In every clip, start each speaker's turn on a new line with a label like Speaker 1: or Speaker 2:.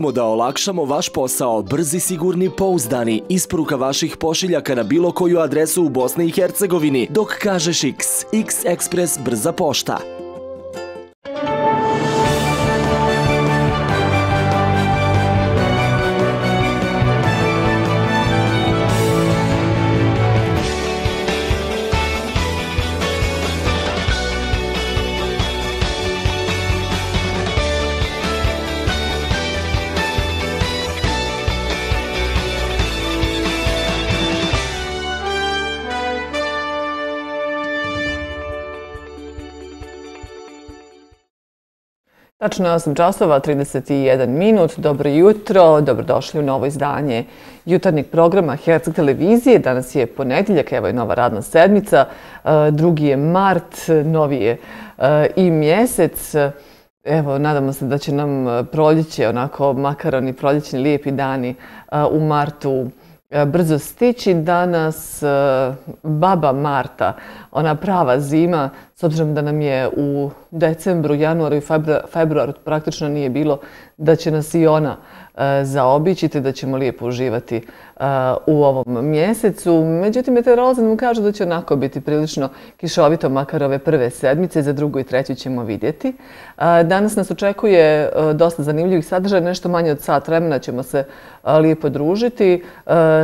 Speaker 1: smo da olakšamo vaš posao, brzi, sigurni, pouzdani. Isporuka vaših pošiljaka na bilo koju adresu u Bosni i Hercegovini. Dok kažeš X, X Express brza pošta.
Speaker 2: Tačno 8 časova, 31 minut. Dobro jutro, dobrodošli u novo izdanje jutarnjeg programa Herceg televizije. Danas je ponedjeljak, evo je nova radna sedmica. E, drugi je mart, novi je e, i mjesec. Evo, nadamo se da će nam proljeće, onako makaroni, proljećni lijepi dani e, u martu E, brzo stići. Danas e, baba Marta, ona prava zima, s obzirom da nam je u decembru, januaru i februaru praktično nije bilo da će nas i ona uh, E, zaobićite, da ćemo lijepo uživati e, u ovom mjesecu. Međutim, meteorolozi nam kažu da će onako biti prilično kišovito makar ove prve sedmice, za drugu i treću ćemo vidjeti. E, danas nas očekuje dosta zanimljivih sadržaja, nešto manje od sat vremena ćemo se lijepo družiti.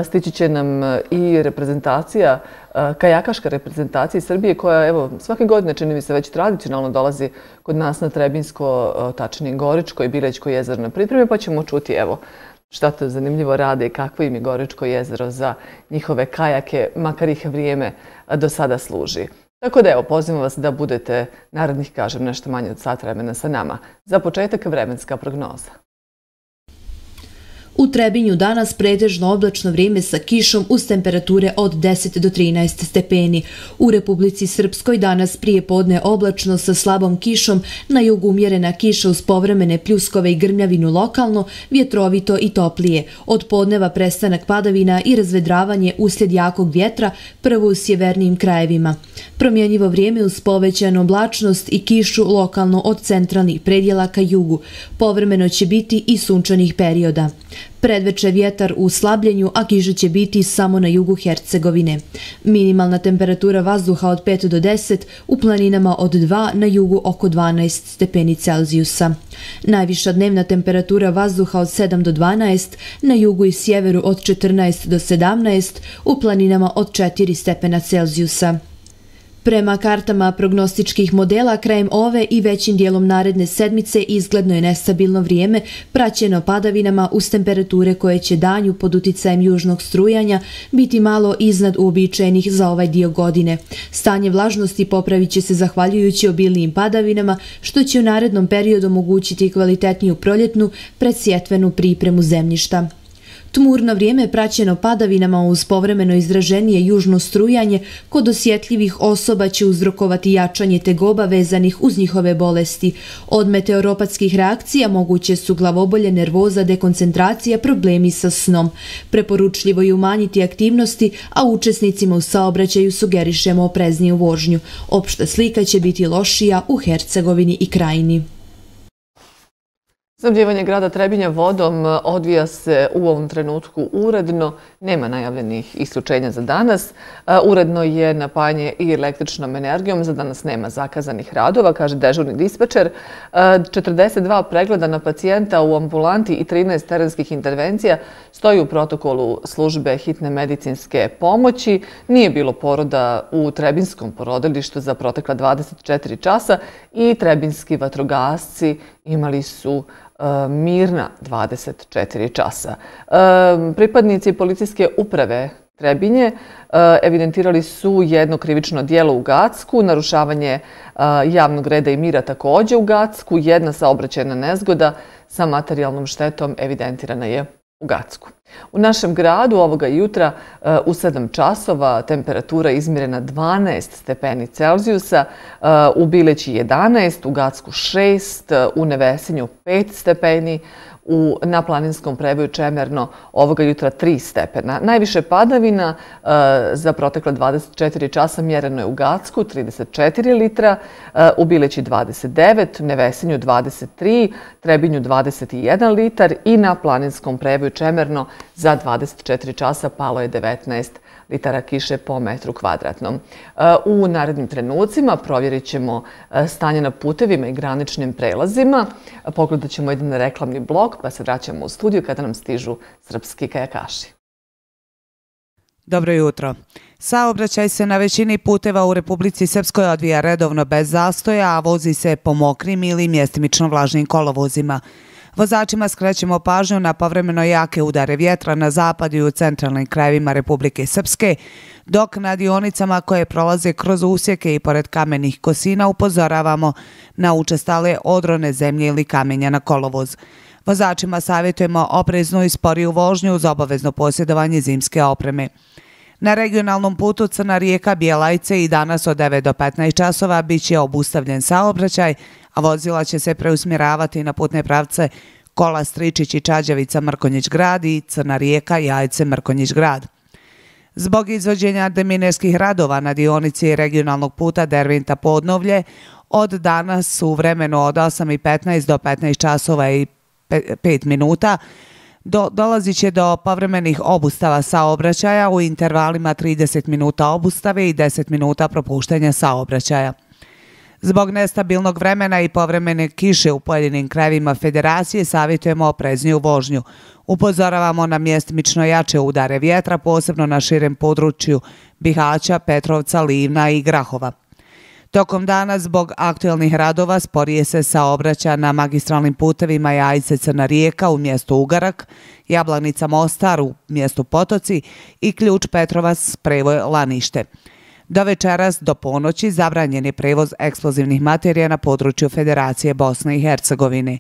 Speaker 2: Stići će nam i reprezentacija E, kajakaška reprezentacija Srbije koja evo svake godine čini mi se već tradicionalno dolazi kod nas na Trebinsko, e, tačnije Goričko i Bilećko jezero na pripreme pa ćemo čuti evo šta to zanimljivo rade i kakvo im je Goričko jezero za njihove kajake, makar ih vrijeme e, do sada služi. Tako da evo, pozivam vas da budete narednih, kažem, nešto manje od sat vremena sa nama. Za početak vremenska prognoza.
Speaker 3: U Trebinju danas pretežno oblačno vrijeme sa kišom uz temperature od 10 do 13 stepeni. U Republici Srpskoj danas prije podne oblačno sa slabom kišom, na jugu umjerena kiša uz povremene pljuskove i grmljavinu lokalno, vjetrovito i toplije. Od podneva prestanak padavina i razvedravanje uslijed jakog vjetra prvo u sjevernim krajevima. Promjenjivo vrijeme uz povećanu oblačnost i kišu lokalno od centralnih predjela ka jugu. Povremeno će biti i sunčanih perioda. Predveče vjetar u slabljenju, a kiša će biti samo na jugu Hercegovine. Minimalna temperatura vazduha od 5 do 10, u planinama od 2, na jugu oko 12 stepeni Celzijusa. Najviša dnevna temperatura vazduha od 7 do 12, na jugu i sjeveru od 14 do 17, u planinama od 4 stepena Celzijusa. Prema kartama prognostičkih modela, krajem ove i većim dijelom naredne sedmice izgledno je nestabilno vrijeme, praćeno padavinama uz temperature koje će danju pod uticajem južnog strujanja biti malo iznad uobičajenih za ovaj dio godine. Stanje vlažnosti popravit će se zahvaljujući obilnijim padavinama, što će u narednom periodu omogućiti kvalitetniju proljetnu predsjetvenu pripremu zemljišta. Tmurno vrijeme praćeno padavinama uz povremeno izraženije južno strujanje kod osjetljivih osoba će uzrokovati jačanje tegoba vezanih uz njihove bolesti. Od meteoropatskih reakcija moguće su glavobolje, nervoza, dekoncentracija, problemi sa snom. Preporučljivo je umanjiti aktivnosti, a učesnicima u saobraćaju sugerišemo oprezniju vožnju. Opšta slika će biti lošija u Hercegovini i krajini.
Speaker 2: Snabdjevanje grada Trebinja vodom e, odvija se u ovom trenutku uredno. Nema najavljenih isključenja za danas. E, uredno je napajanje i električnom energijom. Za danas nema zakazanih radova, kaže dežurni dispečer. E, 42 pregleda na pacijenta u ambulanti i 13 terenskih intervencija stoji u protokolu službe hitne medicinske pomoći. Nije bilo poroda u Trebinskom porodilištu za protekla 24 časa i trebinski vatrogasci imali su E, mirna 24 časa. E, pripadnici policijske uprave Trebinje e, evidentirali su jedno krivično dijelo u Gacku, narušavanje javnog reda i mira također u Gacku, jedna saobraćajna nezgoda sa materijalnom štetom evidentirana je u Gacku. U našem gradu ovoga jutra eh, u 7 časova temperatura izmjerena 12 stepeni Celzijusa, eh, u Bileći 11, u Gacku 6, eh, u Nevesinju 5 stepeni, u naplaninskom prevoju Čemerno ovoga jutra 3 stepena. Najviše padavina e, za protekle 24 časa mjereno je u Gacku 34 litra, e, u Bileći 29, Nevesinju 23, Trebinju 21 litar i na planinskom prevoju Čemerno za 24 časa palo je 19 litara kiše po metru kvadratnom. E, u narednim trenucima provjerit ćemo e, stanje na putevima i graničnim prelazima. Pogledat ćemo jedan reklamni blok pa se vraćamo u studiju kada nam stižu srpski kajakaši.
Speaker 4: Dobro jutro. Saobraćaj se na većini puteva u Republici Srpskoj odvija redovno bez zastoja, a vozi se po mokrim ili mjestimično vlažnim kolovozima. Vozačima skrećemo pažnju na povremeno jake udare vjetra na zapad i u centralnim krajevima Republike Srpske, dok na dionicama koje prolaze kroz usjeke i pored kamenih kosina upozoravamo na učestale odrone zemlje ili kamenja na kolovoz. Vozačima savjetujemo opreznu i sporiju vožnju uz obavezno posjedovanje zimske opreme. Na regionalnom putu Crna rijeka Bjelajce i danas od 9 do 15 časova bit će obustavljen saobraćaj, a vozila će se preusmjeravati na putne pravce Kola Stričić i Čađavica Mrkonjić grad i Crna rijeka Jajce Mrkonjić grad. Zbog izvođenja deminerskih radova na dionici regionalnog puta Dervinta Podnovlje, od danas u vremenu od 8.15 do 15 časova i 5 minuta, Do, dolazi će do povremenih obustava saobraćaja u intervalima 30 minuta obustave i 10 minuta propuštanja saobraćaja. Zbog nestabilnog vremena i povremene kiše u pojedinim krajevima federacije savjetujemo oprezniju vožnju. Upozoravamo na mjestimično jače udare vjetra, posebno na širem području Bihaća, Petrovca, Livna i Grahova. Tokom dana zbog aktuelnih radova sporije se saobraća na magistralnim putevima Jajce Crna rijeka u mjestu Ugarak, Jablanica Mostar u mjestu Potoci i Ključ Petrovac prevoj Lanište. Do večeras do ponoći zabranjen je prevoz eksplozivnih materija na području Federacije Bosne i Hercegovine.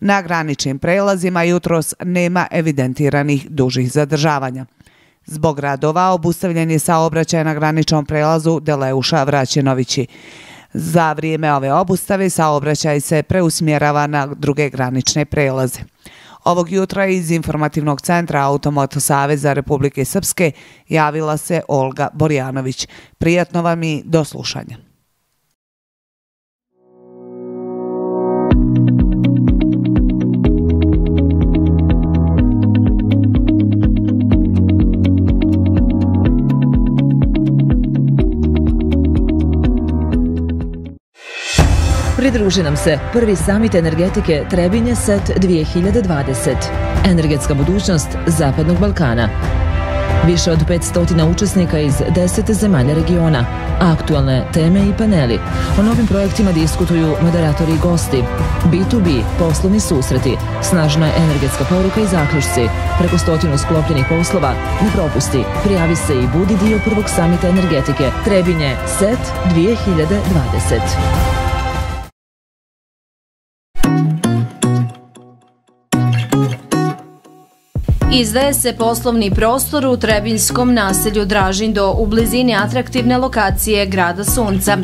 Speaker 4: Na graničnim prelazima jutros nema evidentiranih dužih zadržavanja. Zbog radova obustavljen je saobraćaj na graničnom prelazu Deleuša Vraćenovići. Za vrijeme ove obustave saobraćaj se preusmjerava na druge granične prelaze. Ovog jutra iz Informativnog centra Automoto Saveza Republike Srpske javila se Olga Borjanović. Prijatno vam i do slušanja.
Speaker 5: Pridruži nam se prvi samit energetike Trebinje Set 2020. Energetska budućnost Zapadnog Balkana. Više od 500 učesnika iz 10 zemalja regiona. Aktualne teme i paneli. O novim projektima diskutuju moderatori i gosti. B2B, poslovni susreti, snažna energetska poruka i zaključci. Preko stotinu sklopljenih poslova. Ne propusti, prijavi se i budi dio prvog samita energetike. Trebinje Set 2020.
Speaker 6: Izdaje se poslovni prostor u Trebinskom naselju Dražindo u blizini atraktivne lokacije Grada Sunca.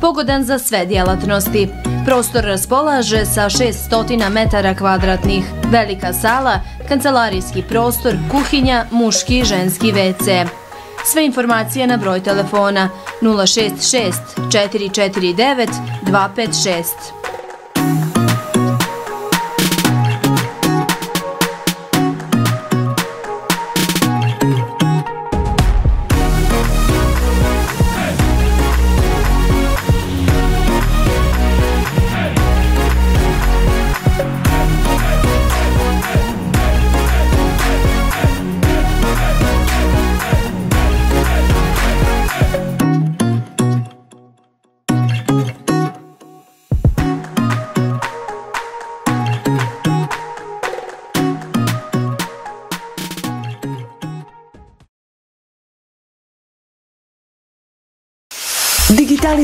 Speaker 6: Pogodan za sve djelatnosti. Prostor raspolaže sa 600 metara kvadratnih. Velika sala, kancelarijski prostor, kuhinja, muški i ženski WC. Sve informacije na broj telefona 066 449 256.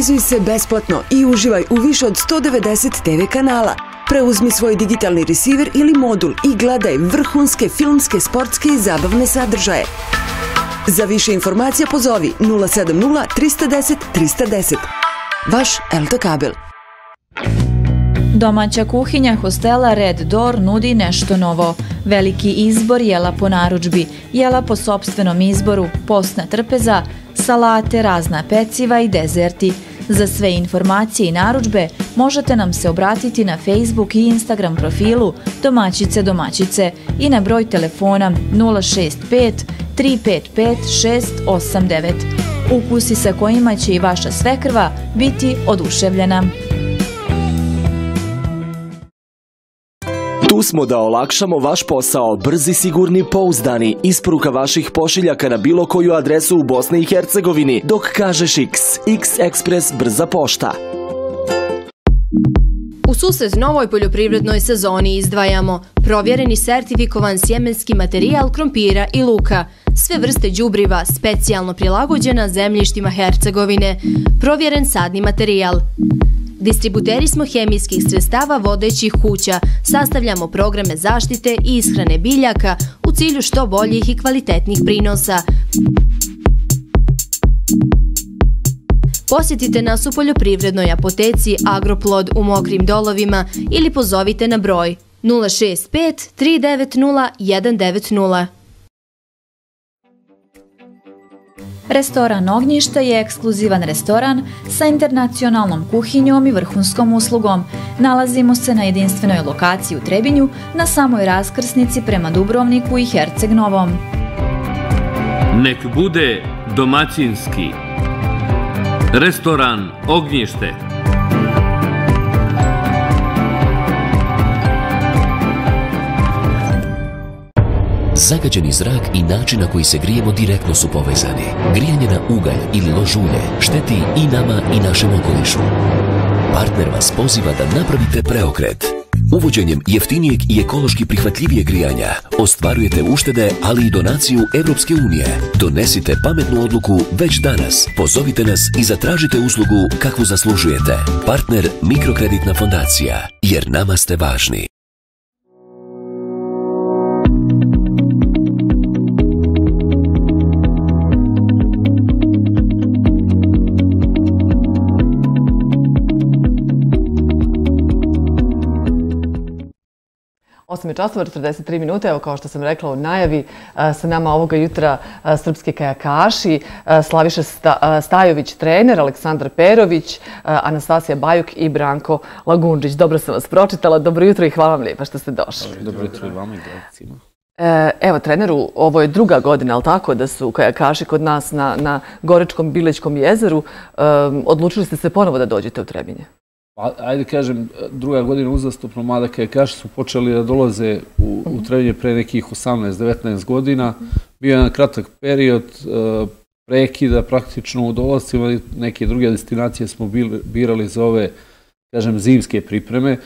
Speaker 7: Digitalizuj se besplatno i uživaj u više od 190 TV kanala. Preuzmi svoj digitalni receiver ili modul i gledaj vrhunske filmske, sportske i zabavne sadržaje. Za više informacija pozovi 070 310 310. Vaš Elta Kabel.
Speaker 8: Domaća kuhinja hostela Red Door nudi nešto novo. Veliki izbor jela po naručbi, jela po sobstvenom izboru, postna trpeza, salate, razna peciva i dezerti. Za sve informacije i naručbe možete nam se obratiti na Facebook i Instagram profilu Domaćice Domaćice i na broj telefona 065 355 689. Ukusi sa kojima će i vaša svekrva biti oduševljena.
Speaker 1: Tu smo da olakšamo vaš posao, brzi, sigurni, pouzdani. Isporuka vaših pošiljaka na bilo koju adresu u Bosni i Hercegovini. Dok kažeš X, X Express brza pošta.
Speaker 6: U susret novoj poljoprivrednoj sezoni izdvajamo provjereni sertifikovan sjemenski materijal krompira i luka, sve vrste đubriva specijalno prilagođena zemljištima Hercegovine, provjeren sadni materijal, Distributeri smo hemijskih sredstava vodećih kuća, sastavljamo programe zaštite i ishrane biljaka u cilju što boljih i kvalitetnih prinosa. Posjetite nas u poljoprivrednoj apoteci Agroplod u Mokrim dolovima ili pozovite na broj 065 390 190.
Speaker 8: Restoran Ognjište je ekskluzivan restoran sa internacionalnom kuhinjom i vrhunskom uslugom. Nalazimo se na jedinstvenoj lokaciji u Trebinju, na samoj raskrsnici prema Dubrovniku i Herceg Novom.
Speaker 9: Nek bude domaćinski. Restoran Ognjište.
Speaker 10: Zagađeni zrak i način na koji se grijemo direktno su povezani. Grijanje na ugalj ili lož ulje šteti i nama i našem okolišu. Partner vas poziva da napravite preokret. Uvođenjem jeftinijeg i ekološki prihvatljivije grijanja ostvarujete uštede, ali i donaciju Evropske unije. Donesite pametnu odluku već danas. Pozovite nas i zatražite uslugu kakvu zaslužujete. Partner Mikrokreditna fondacija. Jer nama ste važni.
Speaker 2: 8 časova, 43 minute, evo kao što sam rekla u najavi, sa nama ovoga jutra srpski kajakaši, Slaviša Stajović, trener, Aleksandar Perović, Anastasija Bajuk i Branko Lagunđić. Dobro sam vas pročitala, dobro jutro i hvala vam lijepa što ste došli.
Speaker 11: Dobro jutro i vama i gledacima.
Speaker 2: E, evo, treneru, ovo je druga godina, ali tako, da su kajakaši kod nas na Gorečkom Bilećkom jezeru. Odlučili ste se ponovo da dođete u Trebinje?
Speaker 11: Ajde kažem, druga godina uzastopno mada kaj kaši su počeli da dolaze u, u Trebinje pre nekih 18-19 godina. Bio je jedan kratak period uh, prekida praktično u dolazcima, neke druge destinacije smo bili, birali za ove, kažem, zimske pripreme.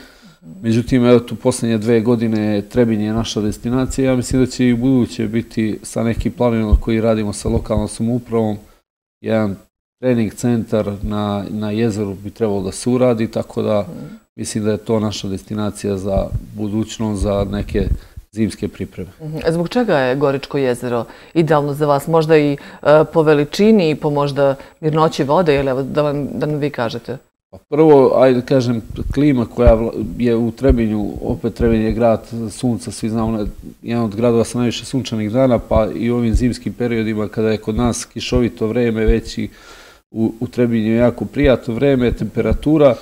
Speaker 11: Međutim, evo tu posljednje dve godine Trebinje je naša destinacija. Ja mislim da će i u buduće biti sa nekim planovima koji radimo sa lokalnom samoupravom jedan trening centar na, na jezeru bi trebalo da se uradi, tako da mislim da je to naša destinacija za budućnost, za neke zimske pripreme.
Speaker 2: Mhm. Zbog čega je Goričko jezero idealno za vas? Možda i e, po veličini i po možda mirnoći vode, ili da, vam, da nam vi kažete?
Speaker 11: Pa prvo, ajde kažem, klima koja je u Trebinju, opet Trebinj je grad sunca, svi znamo, jedan od gradova sa najviše sunčanih dana, pa i u ovim zimskim periodima kada je kod nas kišovito vreme, već i u, u Trebinju je jako prijatno vreme, temperatura.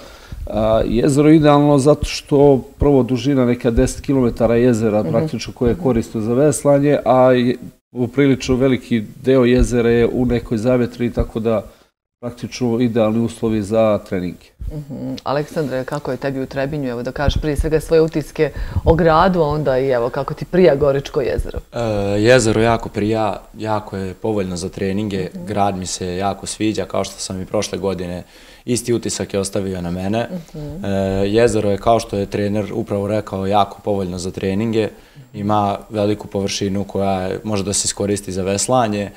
Speaker 11: A, jezero je idealno zato što prvo dužina neka 10 km jezera mm -hmm. praktično koje je koristo za veslanje, a uprilično veliki deo jezera je u nekoj zavetri, tako da praktično idealni uslovi za treninge.
Speaker 2: Mhm. Aleksandre, kako je tebi u Trebinju? Evo da kažeš prije svega svoje utiske o gradu, a onda i evo kako ti prija Goričko jezero?
Speaker 12: E, jezero jako prija, jako je povoljno za treninge, mhm. grad mi se jako sviđa, kao što sam i prošle godine isti utisak je ostavio na mene. Mhm. E, jezero je, kao što je trener upravo rekao, jako povoljno za treninge, ima veliku površinu koja može da se iskoristi za veslanje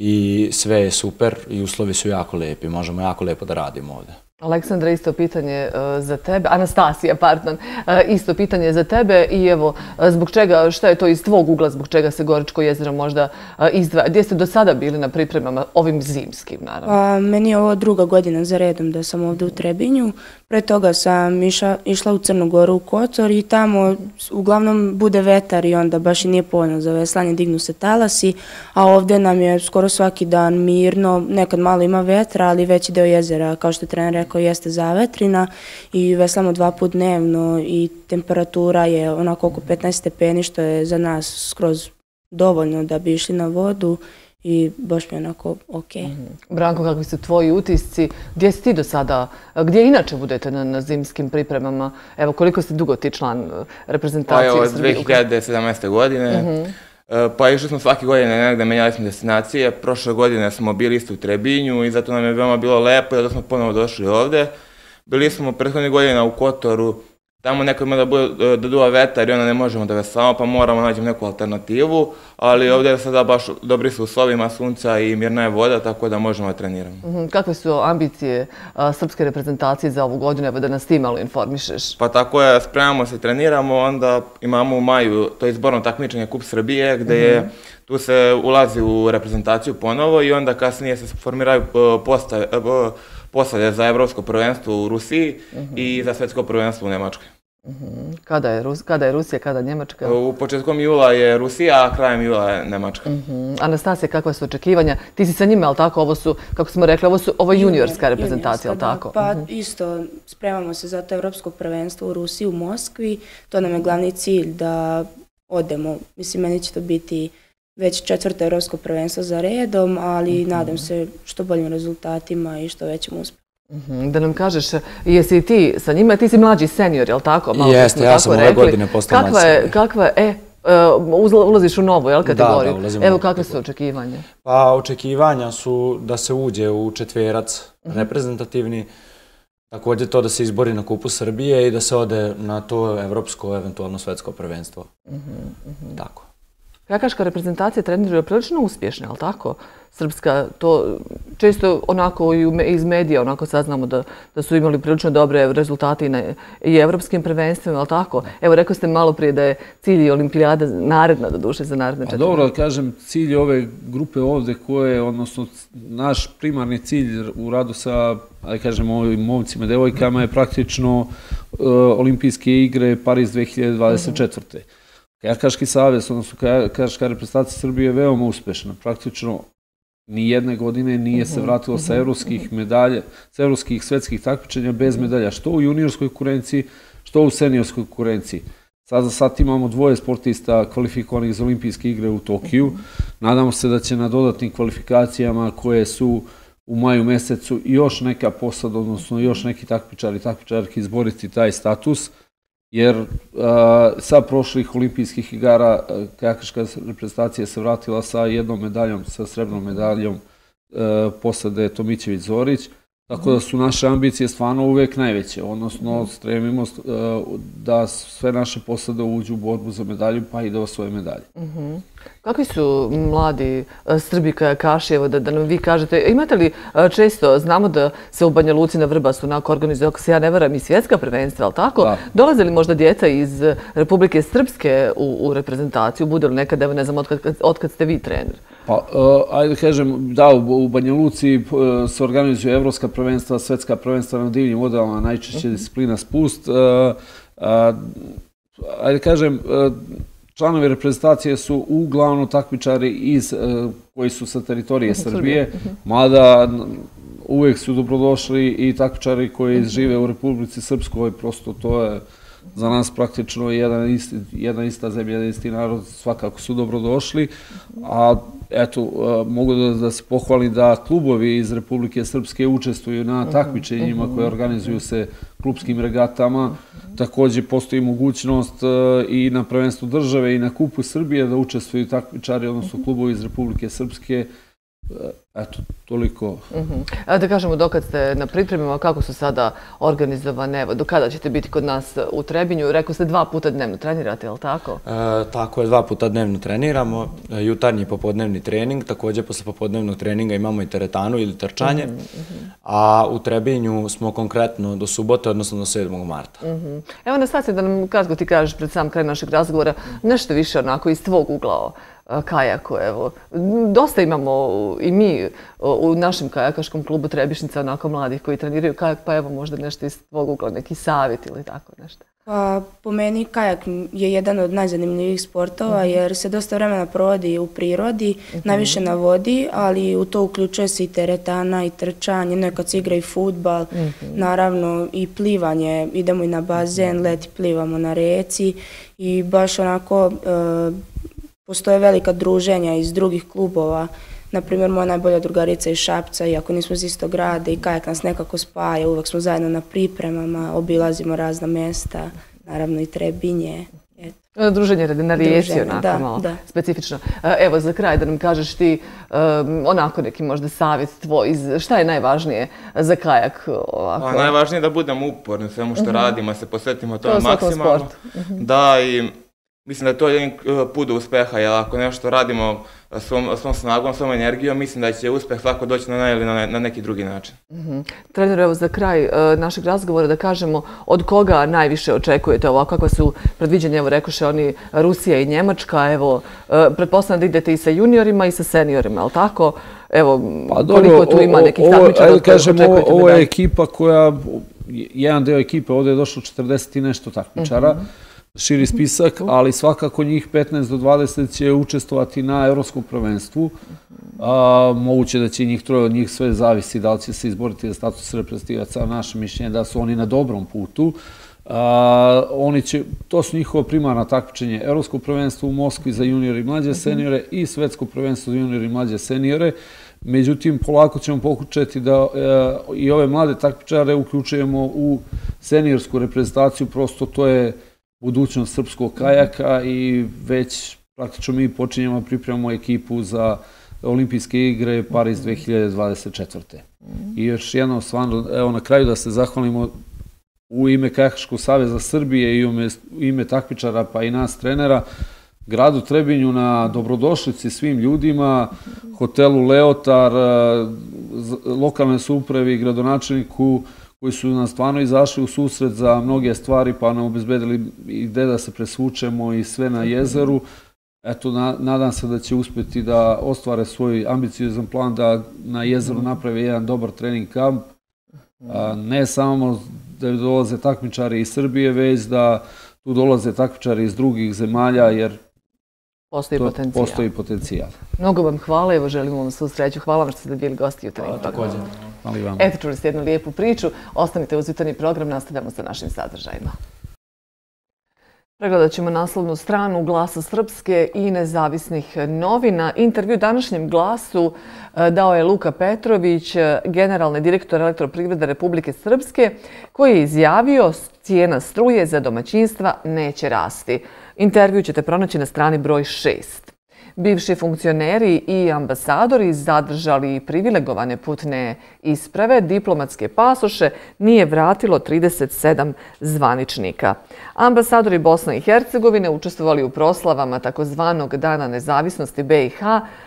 Speaker 12: i sve je super i uslovi su jako lepi, možemo jako lepo da radimo ovdje.
Speaker 2: Aleksandra, isto pitanje e, za tebe. Anastasija, pardon. E, isto pitanje za tebe i evo, e, zbog čega, šta je to iz tvog ugla, zbog čega se Goričko jezero možda izdvaja? Gdje ste do sada bili na pripremama ovim zimskim, naravno?
Speaker 13: Pa, meni je ovo druga godina za redom da sam ovdje u Trebinju. Pre toga sam iša, išla u Crnu Goru u Kotor i tamo uglavnom bude vetar i onda baš i nije povoljno za veslanje, dignu se talasi, a ovde nam je skoro svaki dan mirno, nekad malo ima vetra, ali veći deo jezera, kao što je trener rekao, jeste zavetrina i veslamo dva put dnevno i temperatura je onako oko 15 stepeni, što je za nas skroz dovoljno da bi išli na vodu i baš mi je onako ok. Mm
Speaker 2: -hmm. Branko, kakvi su tvoji utisci? Gdje si ti do sada? Gdje inače budete na, na zimskim pripremama? Evo, koliko ste dugo ti član e, reprezentacije?
Speaker 14: Pa evo, 2017. godine. Mm -hmm. Pa išli smo svake godine negde, menjali smo destinacije. Prošle godine smo bili isto u Trebinju i zato nam je veoma bilo lepo da smo ponovo došli ovde. Bili smo prethodne godine u Kotoru, tamo neko ima da, bude, da duva vetar i onda ne možemo da vesamo, pa moramo naći neku alternativu, ali ovdje je sada baš dobri su uslovima sunca i mirna je voda, tako da možemo da treniramo.
Speaker 2: Mhm, kakve su ambicije a, srpske reprezentacije za ovu godinu, evo da nas ti malo informišeš?
Speaker 14: Pa tako je, spremamo se i treniramo, onda imamo u maju to izborno takmičenje Kup Srbije, gde je, mhm. tu se ulazi u reprezentaciju ponovo i onda kasnije se formiraju postave, posade za evropsko prvenstvo u Rusiji uh -huh. i za svetsko prvenstvo u Njemačkoj.
Speaker 2: Uh -huh. kada, je Rus, kada je Rusija, kada Njemačka?
Speaker 14: U početkom jula je Rusija, a krajem jula je Njemačka. Uh
Speaker 2: -huh. Anastasija, kakve su očekivanja? Ti si sa njima, ali tako? Ovo su, kako smo rekli, ovo su ovo juniorska reprezentacija, ali tako?
Speaker 13: Pa uh -huh. isto, spremamo se za to evropsko prvenstvo u Rusiji, u Moskvi. To nam je glavni cilj da odemo. Mislim, meni će to biti već četvrto evropsko prvenstvo za redom, ali mm -hmm. nadam se što boljim rezultatima i što većem uspjehu.
Speaker 2: Mm -hmm. Da nam kažeš, jesi ti sa njima, ti si mlađi senior, je li tako?
Speaker 12: Malo Jeste, ja sam ove godine postao
Speaker 2: kakva je, kakva je, e, uh, ulaziš u novu jel, kategoriju. Da, da, ulazim Evo, kakve su očekivanja?
Speaker 12: Pa, očekivanja su da se uđe u četverac mm -hmm. reprezentativni, također to da se izbori na kupu Srbije i da se ode na to evropsko, eventualno svetsko prvenstvo. Mm -hmm. Tako.
Speaker 2: Kakaška reprezentacija trenira prilično uspješna, ali tako? Srpska, to često onako i iz medija onako saznamo da, da su imali prilično dobre rezultate i, na, i evropskim prvenstvima, ali tako? Evo, rekao ste malo prije da je cilj olimpijada naredna, da duše za naredne četiri.
Speaker 11: Dobro, da kažem, cilj ove grupe ovde koje, odnosno naš primarni cilj u radu sa, da kažem, ovim momcima, devojkama je praktično uh, olimpijske igre Paris 2024. Mm -hmm. Kajakaški savez, odnosno Kajakaška reprezentacija Srbije je veoma uspešna. Praktično ni jedne godine nije se mhm, vratilo sa mhm, evropskih mhm. medalja, sa evropskih svetskih takmičenja bez medalja, što u juniorskoj konkurenciji, što u seniorskoj konkurenciji. Sad za sad imamo dvoje sportista kvalifikovanih za olimpijske igre u Tokiju. Nadamo se da će na dodatnim kvalifikacijama koje su u maju mesecu još neka posada, odnosno još neki takmičari i takmičarki izboriti taj status jer uh, sa prošlih olimpijskih igara kajakaška reprezentacija se vratila sa jednom medaljom, sa srebrnom medaljom uh, posade Tomićević-Zorić, Tako da su naše ambicije stvarno uvek najveće, odnosno stremimo uh, da sve naše posade uđu u borbu za medalju, pa i da osvoje medalje. Uh mhm. -huh.
Speaker 2: Kakvi su mladi uh, Srbi kajakaši, evo da, da nam vi kažete, imate li uh, često, znamo da se u Banja Luci na Vrbasu onako organizuje, ako se ja ne varam, i svjetska prvenstva, ali tako? Da. Dolaze li možda djeca iz Republike Srpske u, u reprezentaciju? Bude li nekad, evo ne znam, otkad, otkad ste vi trener?
Speaker 11: Pa, uh, ajde kažem, da, u, u Banja Luci uh, se organizuje evropska prvenstva, svetska prvenstva na divnim vodama, najčešće disciplina spust. Uh, uh, ajde kažem, uh, članovi reprezentacije su uglavnom takmičari iz, uh, koji su sa teritorije Srbije, mhm. mada uvijek su dobrodošli i takmičari koji mhm. žive u Republici Srpskoj, prosto to je za nas praktično jedan, isti, jedna ista zemlja, jedan isti narod, svakako su dobrodošli, a eto, mogu da, da se pohvalim da klubovi iz Republike Srpske učestvuju na takmičenjima koje organizuju se klubskim regatama. Također postoji mogućnost i na prvenstvu države i na kupu Srbije da učestvuju takmičari, odnosno klubovi iz Republike Srpske. Eto, toliko. Uh
Speaker 2: -huh. A da kažemo, dokad ste na pripremima, kako su sada organizovane, evo, do kada ćete biti kod nas u Trebinju? Rekao ste dva puta dnevno trenirate, je li tako?
Speaker 12: E, tako je, dva puta dnevno treniramo. E, jutarnji popodnevni trening, također posle popodnevnog treninga imamo i teretanu ili trčanje. Uh -huh. A u Trebinju smo konkretno do subote, odnosno do 7. marta. Uh
Speaker 2: -huh. Evo, na staciji da nam kratko ti kažeš pred sam kraj našeg razgovora, nešto više onako iz tvog ugla kajaku, evo. Dosta imamo i mi u našem kajakaškom klubu Trebišnica onako mladih koji treniraju kajak, pa evo možda nešto iz tvog ugla, neki savjet ili tako nešto.
Speaker 13: Pa, po meni kajak je jedan od najzanimljivijih sportova mhm. jer se dosta vremena provodi u prirodi, mhm. najviše na vodi, ali u to uključuje se i teretana i trčanje, nekad se igra i futbal, mhm. naravno i plivanje, idemo i na bazen, leti plivamo na reci i baš onako e, postoje velika druženja iz drugih klubova, Naprimjer, moja najbolja drugarica iz Šapca, iako nismo iz istog grada i kajak nas nekako spaja, uvek smo zajedno na pripremama, obilazimo razna mesta, naravno i Trebinje.
Speaker 2: Eto. Druženje radi na rijeci, onako da, malo da. specifično. E, evo, za kraj da nam kažeš ti um, onako neki možda savjet tvoj, šta je najvažnije za kajak? Ovako?
Speaker 14: A, najvažnije je da budemo uporni u svemu što uh mhm. -huh. radimo, se posvetimo to, to maksimalno. Uh -huh. Da, i mislim da je to jedan e, put do uspeha, jer ako nešto radimo svom, svom snagom, svom energijom, mislim da će uspeh svako doći na ili na, na neki drugi način. Mm
Speaker 2: -hmm. Trener, evo za kraj uh, našeg razgovora da kažemo od koga najviše očekujete ovo, kakva su predviđenja, evo rekoše oni Rusija i Njemačka, evo, uh, pretpostavljam da idete i sa juniorima i sa seniorima, ali tako? Evo, pa, dobro, koliko tu ima nekih takmičara od
Speaker 11: kažem, ovo, ovo je ekipa koja, jedan deo ekipe, ovdje je došlo 40 i nešto takmičara, mm -hmm širi spisak, ali svakako njih 15 do 20 će učestovati na Evropskom prvenstvu. A, moguće da će njih troje od njih sve zavisi da li će se izboriti za status reprezentativaca. Naše mišljenje da su oni na dobrom putu. A, oni će, to su njihovo primarno takmičenje. Evropsko prvenstvo u Moskvi za juniore i mlađe seniore i svetsko prvenstvo za juniore i mlađe seniore. Međutim, polako ćemo pokučati da e, i ove mlade takmičare uključujemo u seniorsku reprezentaciju. Prosto to je budućnost srpskog kajaka i već praktično mi počinjemo pripremamo ekipu za olimpijske igre Paris 2024. I još jedno stvarno, evo na kraju da se zahvalimo u ime Kajakaškog saveza Srbije i u ime takmičara pa i nas trenera, gradu Trebinju na dobrodošlici svim ljudima, hotelu Leotar, lokalne supravi, gradonačelniku, koji su nas stvarno izašli u susret za mnoge stvari, pa nam obezbedili i gde da se presvučemo i sve na jezeru. Eto, nadam se da će uspjeti da ostvare svoj ambiciozan plan da na jezeru naprave jedan dobar trening kamp. ne samo da dolaze takmičari iz Srbije, već da tu dolaze takmičari iz drugih zemalja, jer
Speaker 2: Postoji potencijal.
Speaker 11: Postoji potencijal.
Speaker 2: Mnogo vam hvala, evo želimo vam svu sreću. Hvala vam što ste bili gosti u treningu.
Speaker 11: Također. Hvala i vama.
Speaker 2: Eto, čuli ste jednu lijepu priču. Ostanite uz jutarnji program, nastavljamo sa našim sadržajima. Pregledat ćemo naslovnu stranu Glasa Srpske i nezavisnih novina. Intervju današnjem glasu e, dao je Luka Petrović, e, generalni direktor elektroprivrede Republike Srpske, koji je izjavio cijena struje za domaćinstva neće rasti. Intervju ćete pronaći na strani broj 6. Bivši funkcioneri i ambasadori zadržali privilegovane putne isprave, diplomatske pasoše, nije vratilo 37 zvaničnika. Ambasadori Bosne i Hercegovine učestvovali u proslavama takozvanog Dana nezavisnosti BiH,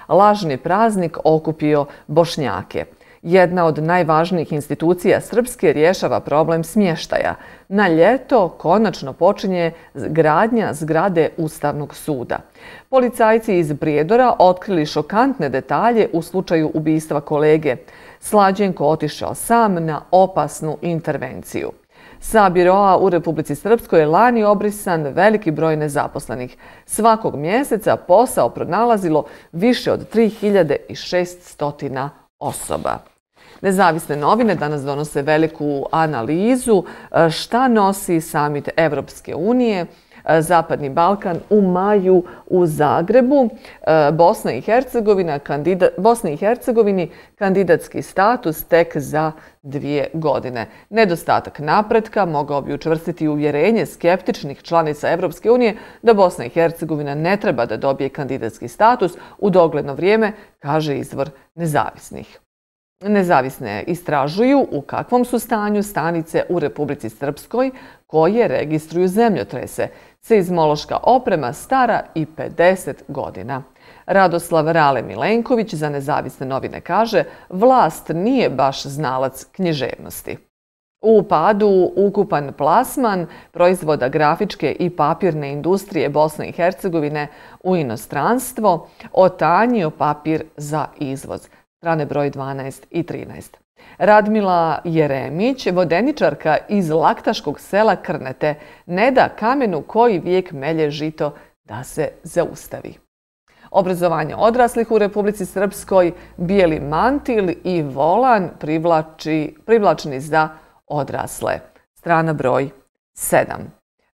Speaker 2: lažni praznik okupio Bošnjake jedna od najvažnijih institucija Srpske rješava problem smještaja. Na ljeto konačno počinje gradnja zgrade Ustavnog suda. Policajci iz Prijedora otkrili šokantne detalje u slučaju ubistva kolege. Slađenko otišao sam na opasnu intervenciju. Sa biroa u Republici Srpskoj je lani obrisan veliki broj nezaposlenih. Svakog mjeseca posao pronalazilo više od 3600 osoba. Nezavisne novine danas donose veliku analizu e, šta nosi samit Evropske unije, E, Zapadni Balkan u maju u Zagrebu, e, Bosna i Hercegovina, Bosna i Hercegovini kandidatski status tek za dvije godine. Nedostatak napretka mogao bi učvrstiti uvjerenje skeptičnih članica Evropske unije da Bosna i Hercegovina ne treba da dobije kandidatski status u dogledno vrijeme, kaže izvor nezavisnih. Nezavisne istražuju u kakvom su stanju stanice u Republici Srpskoj koje registruju zemljotrese. Seizmološka oprema stara i 50 godina. Radoslav Rale Milenković za nezavisne novine kaže vlast nije baš znalac književnosti. U padu ukupan plasman proizvoda grafičke i papirne industrije Bosne i Hercegovine u inostranstvo otanjio papir za izvoz. Strane broj 12 i 13. Radmila Jeremić, vodeničarka iz Laktaškog sela Krnete, ne da kamenu koji vijek melje žito da se zaustavi. Obrazovanje odraslih u Republici Srpskoj, bijeli mantil i volan privlači, privlačni za odrasle. Strana broj 7.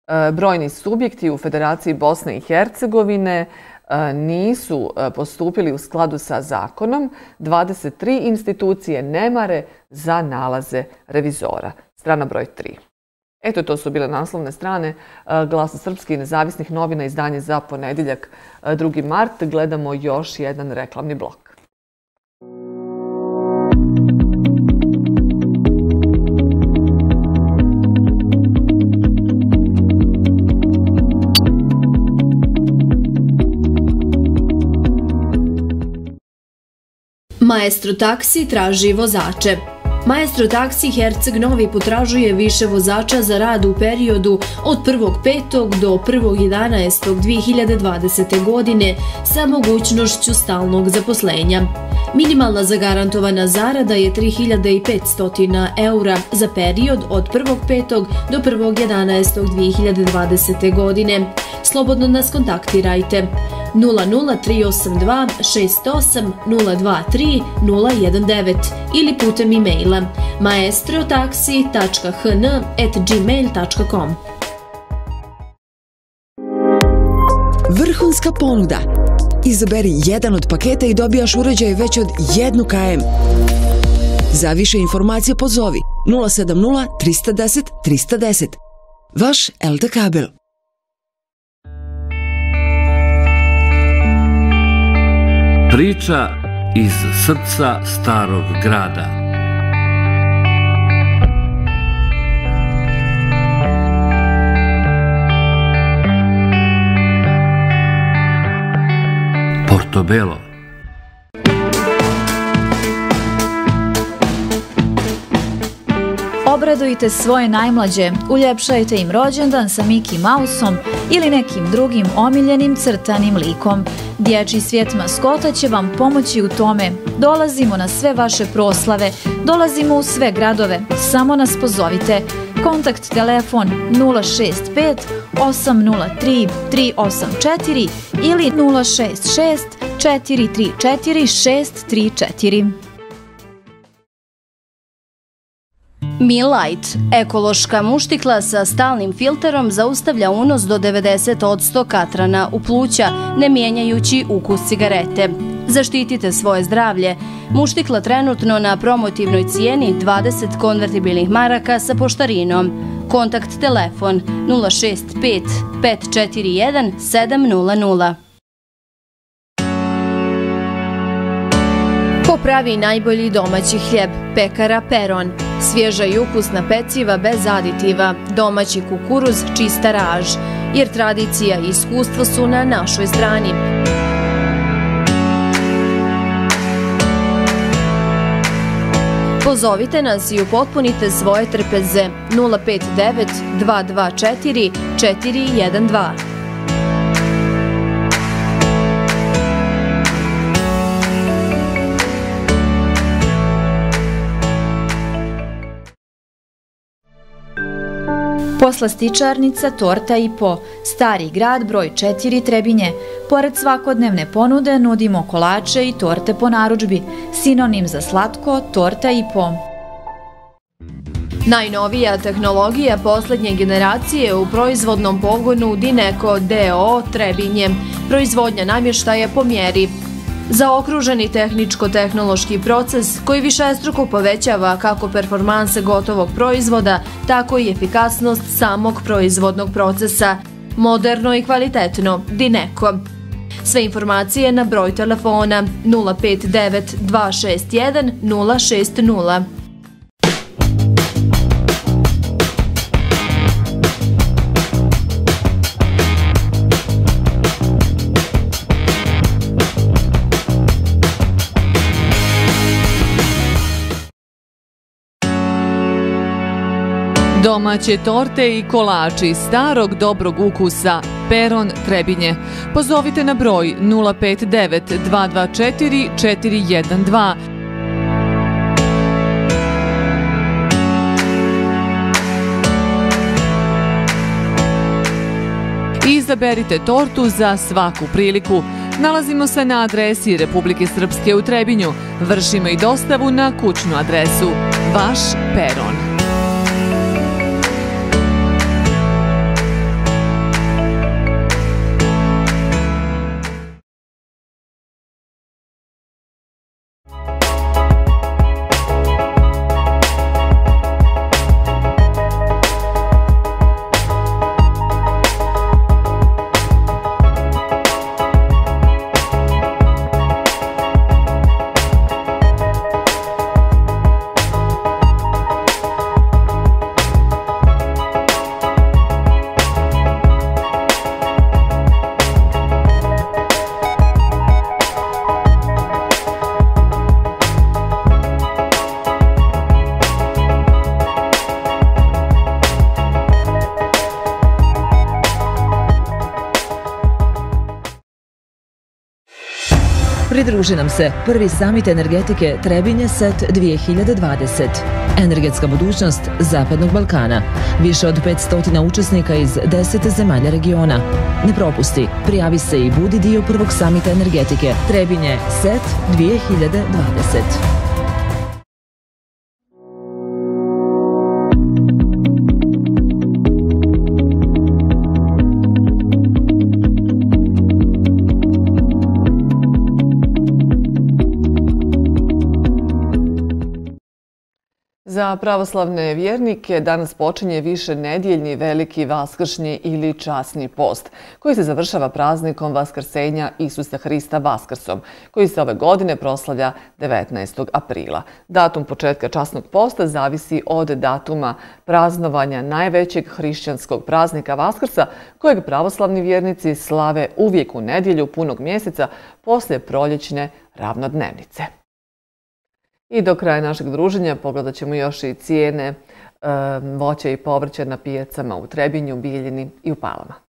Speaker 2: E, brojni subjekti u Federaciji Bosne i Hercegovine E, nisu e, postupili u skladu sa zakonom. 23 institucije nemare za nalaze revizora. Strana broj 3. Eto, to su bile naslovne strane e, glasa Srpske i nezavisnih novina izdanje za ponedjeljak 2. mart. Gledamo još jedan reklamni blok.
Speaker 6: Maestro taksi traži vozače. Maestro taksi Herceg Novi potražuje više vozača za rad u periodu od 1.5. do 1.11.2020. godine sa mogućnošću stalnog zaposlenja. Minimalna zagarantovana zarada je 3500 eura za period od 1.5. do 1.11.2020. godine. Slobodno nas kontaktirajte 00382 68 023 019 ili putem e-maila maestrotaksi.hn.gmail.com
Speaker 7: Vrhunska ponuda Izaberi jedan od paketa i dobijaš uređaj već od 1 km. Za više informacije pozovi 070 310 310. Vaš LT Kabel.
Speaker 9: Priča iz srca starog grada. Portobelo
Speaker 8: Obradujte svoje najmlađe, uljepšajte im rođendan sa Mickey Mouseom ili nekim drugim omiljenim crtanim likom. Dječji svijet maskota će vam pomoći u tome. Dolazimo na sve vaše proslave, dolazimo u sve gradove, samo nas pozovite. Kontakt telefon 065 803 384 ili 066 434 634.
Speaker 6: Milight, ekološka muštikla sa stalnim filterom zaustavlja unos do 90% katrana u pluća, ne mijenjajući ukus cigarete. Zaštitite svoje zdravlje. Muštikla trenutno na promotivnoj cijeni 20 konvertibilnih maraka sa poštarinom. Kontakt telefon 065 541 700. Ko pravi najbolji domaći hljeb? Pekara Peron. Svježa i ukusna peciva bez aditiva, domaći kukuruz, čista raž. Jer tradicija i iskustvo su na našoj strani. Pozovite nas i upotpunite svoje trpeze 059 224 412.
Speaker 8: Poslastičarnica Torta i Po, Stari grad, broj 4 Trebinje. Pored svakodnevne ponude nudimo kolače i torte po naručbi. Sinonim za slatko, Torta i Po.
Speaker 6: Najnovija tehnologija posljednje generacije u proizvodnom pogonu Dineko DO Trebinje. Proizvodnja namještaja po mjeri Zaokruženi tehničko-tehnološki proces koji višestruko povećava kako performanse gotovog proizvoda, tako i efikasnost samog proizvodnog procesa. Moderno i kvalitetno. Dineko. Sve informacije na broj telefona 059 261 060.
Speaker 2: Domaće torte i kolači starog dobrog ukusa. Peron Trebinje. Pozovite na broj 059 224 412. Izaberite tortu za svaku priliku. Nalazimo se na adresi Republike Srpske u Trebinju. Vršimo i dostavu na kućnu adresu. Vaš Peron.
Speaker 5: Pridruži nam se prvi samit energetike Trebinje Set 2020. Energetska budućnost Zapadnog Balkana. Više od 500 učesnika iz 10 zemalja regiona. Ne propusti, prijavi se i budi dio prvog samita energetike Trebinje Set 2020.
Speaker 2: Za pravoslavne vjernike danas počinje više nedjeljni veliki vaskršnji ili časni post, koji se završava praznikom Vaskrsenja Isusa Hrista Vaskrsom, koji se ove godine proslavlja 19. aprila. Datum početka časnog posta zavisi od datuma praznovanja najvećeg hrišćanskog praznika Vaskrsa, kojeg pravoslavni vjernici slave uvijek u nedjelju punog mjeseca poslije proljećne ravnodnevnice. I do kraja našeg druženja pogledat ćemo još i cijene ehm, voća i povrća na pijacama u Trebinju, Bijeljini i u Palama.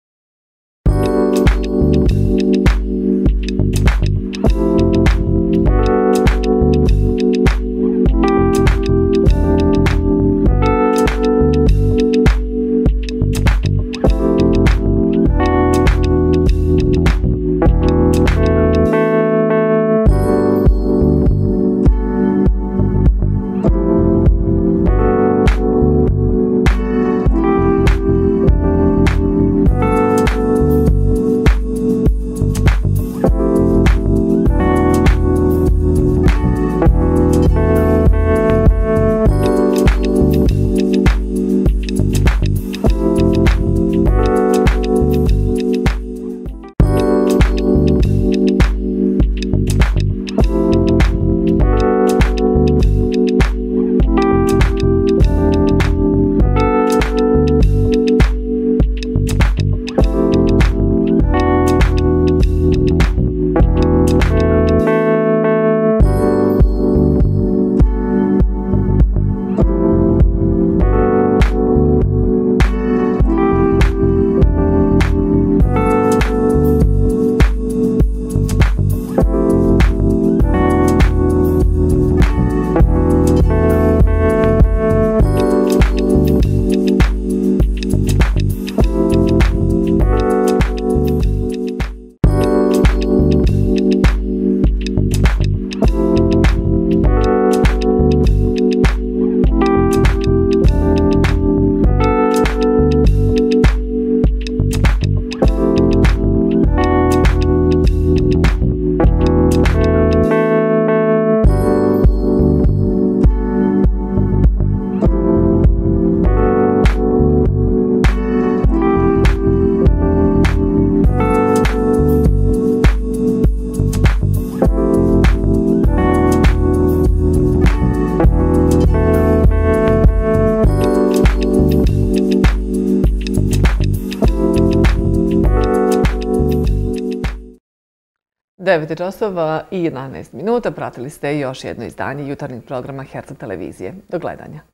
Speaker 2: Časova i 11 minuta. Pratili ste još jedno izdanje jutarnjeg programa Herca televizije. Do gledanja.